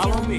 Follow me.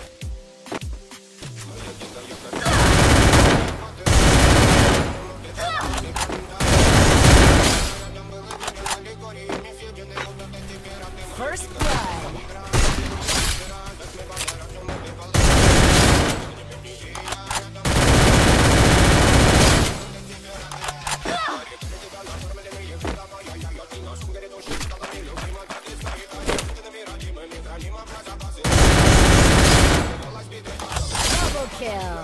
Yeah.